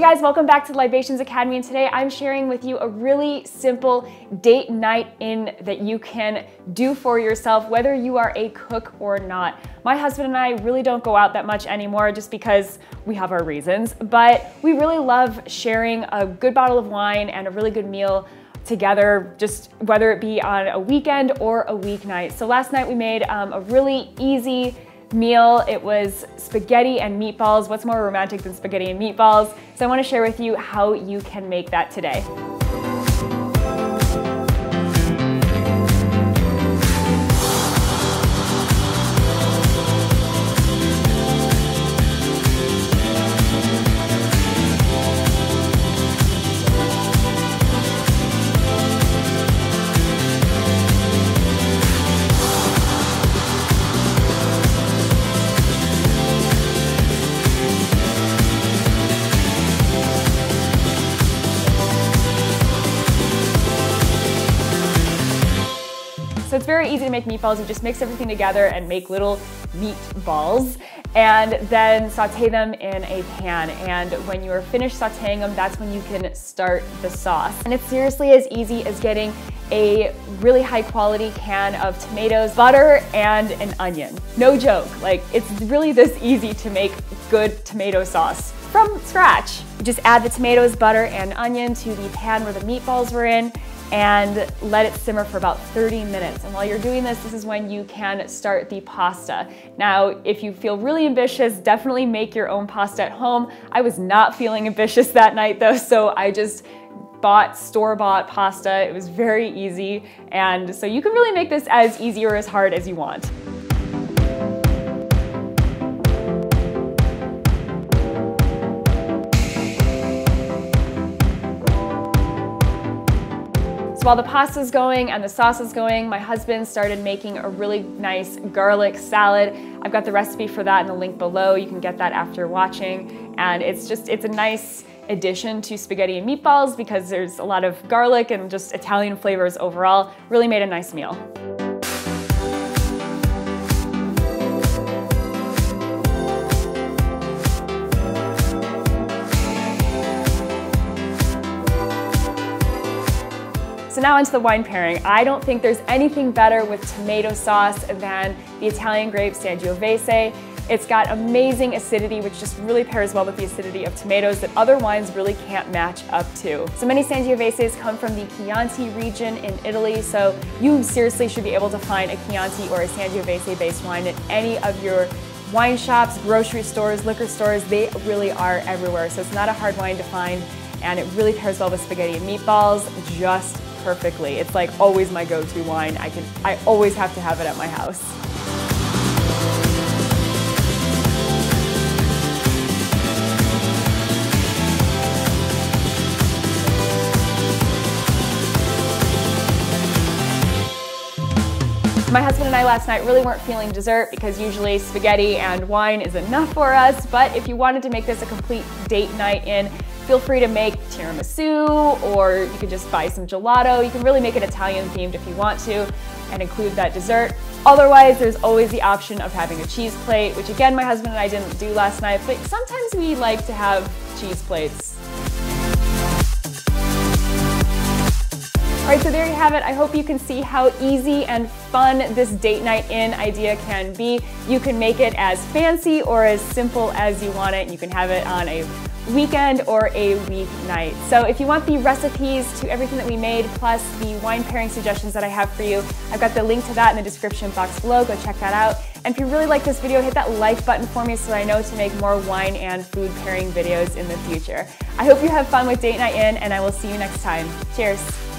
Hey guys, welcome back to Libations Academy and today I'm sharing with you a really simple date night in that you can do for yourself whether you are a cook or not. My husband and I really don't go out that much anymore just because we have our reasons, but we really love sharing a good bottle of wine and a really good meal together, just whether it be on a weekend or a weeknight. So last night we made um, a really easy meal. It was spaghetti and meatballs. What's more romantic than spaghetti and meatballs? So I wanna share with you how you can make that today. So it's very easy to make meatballs. You just mix everything together and make little meatballs and then saute them in a pan. And when you are finished sauteing them, that's when you can start the sauce. And it's seriously as easy as getting a really high quality can of tomatoes, butter, and an onion. No joke, like it's really this easy to make good tomato sauce from scratch. You just add the tomatoes, butter, and onion to the pan where the meatballs were in and let it simmer for about 30 minutes. And while you're doing this, this is when you can start the pasta. Now, if you feel really ambitious, definitely make your own pasta at home. I was not feeling ambitious that night though, so I just bought store-bought pasta. It was very easy. And so you can really make this as easy or as hard as you want. So while the pasta's going and the sauce is going, my husband started making a really nice garlic salad. I've got the recipe for that in the link below. You can get that after watching. And it's just, it's a nice addition to spaghetti and meatballs because there's a lot of garlic and just Italian flavors overall. Really made a nice meal. So now into the wine pairing. I don't think there's anything better with tomato sauce than the Italian grape Sangiovese. It's got amazing acidity, which just really pairs well with the acidity of tomatoes that other wines really can't match up to. So many Sangioveses come from the Chianti region in Italy, so you seriously should be able to find a Chianti or a Sangiovese-based wine at any of your wine shops, grocery stores, liquor stores. They really are everywhere, so it's not a hard wine to find, and it really pairs well with spaghetti and meatballs, just perfectly. It's like always my go-to wine. I can, I always have to have it at my house. My husband and I last night really weren't feeling dessert because usually spaghetti and wine is enough for us, but if you wanted to make this a complete date night in, feel free to make tiramisu or you can just buy some gelato. You can really make it Italian themed if you want to and include that dessert. Otherwise, there's always the option of having a cheese plate, which again, my husband and I didn't do last night, but sometimes we like to have cheese plates right, so there you have it. I hope you can see how easy and fun this date night in idea can be. You can make it as fancy or as simple as you want it. You can have it on a weekend or a weeknight. So if you want the recipes to everything that we made, plus the wine pairing suggestions that I have for you, I've got the link to that in the description box below. Go check that out. And if you really like this video, hit that like button for me so that I know to make more wine and food pairing videos in the future. I hope you have fun with Date Night In, and I will see you next time. Cheers.